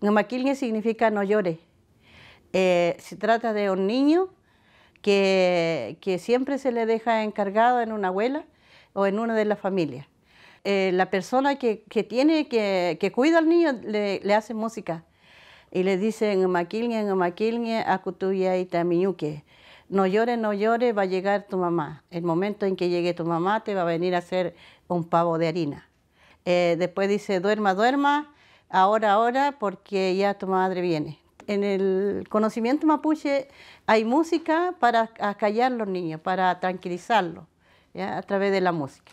Ngamaquilñe significa no llore. Eh, se trata de un niño que, siempre se le deja encargado en una abuela o en una de las familias. Eh, la persona que, tiene, que, que, cuida al niño, le, hace música y le dice Ngamaquilñe, Ngamaquilñe, Acutuya y Tamiñuque. No llore, no llore, va a llegar tu mamá. El momento en que llegue tu mamá te va a venir a hacer un pavo de harina. Eh, después dice, duerma, duerma, ahora, ahora, porque ya tu madre viene. En el conocimiento mapuche hay música para callar los niños, para tranquilizarlos, a través de la música.